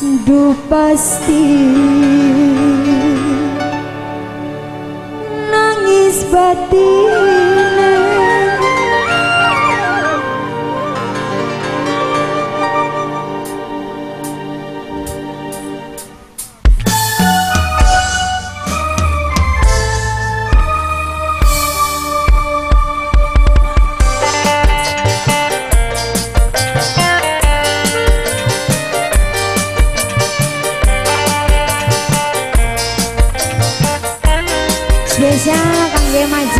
Du pasti. Nangis batin Maria.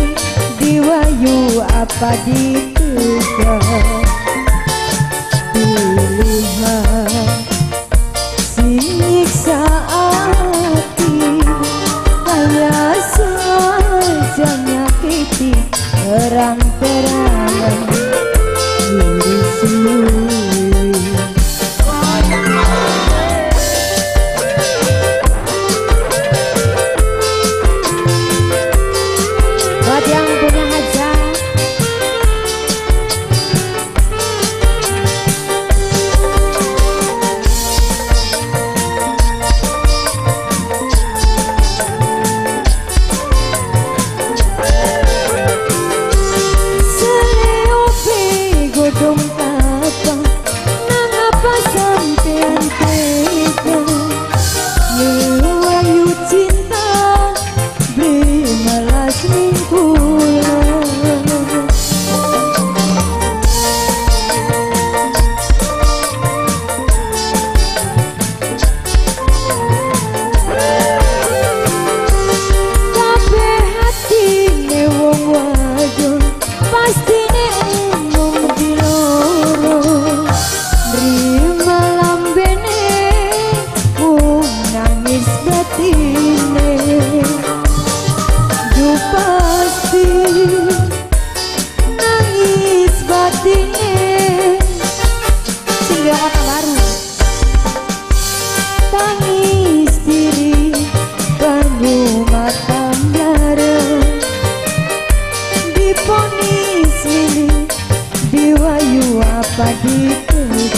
apa ditegak Pilihan sinyiksa hati Kayak saja nyakiti terang-terangan Diri sendiri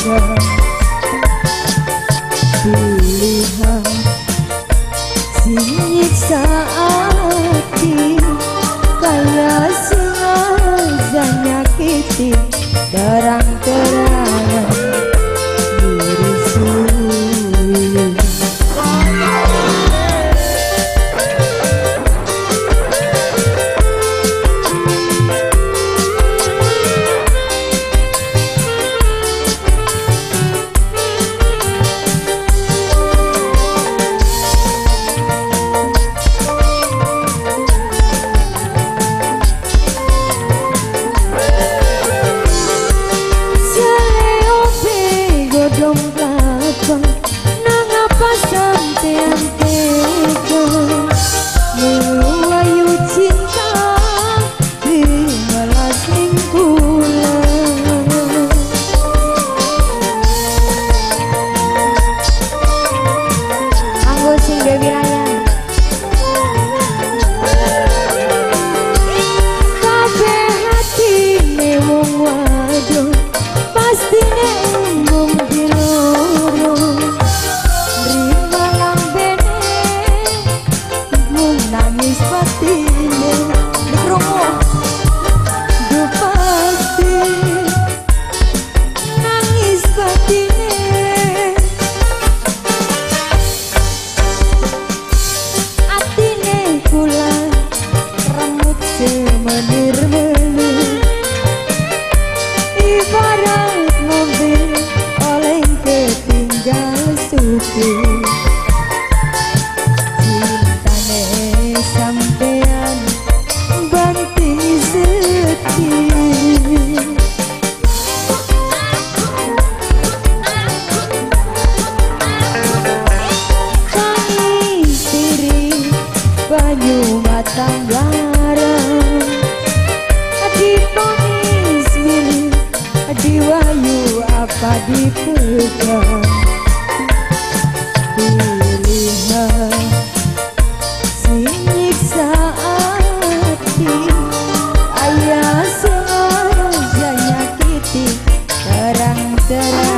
Yeah. parang mobil oleh ketinggal supir cintane sampean banting setir tangi siri banyu matang hidupkan Pilihan Sinyiksa hati Ayah sengaja Terang-terang.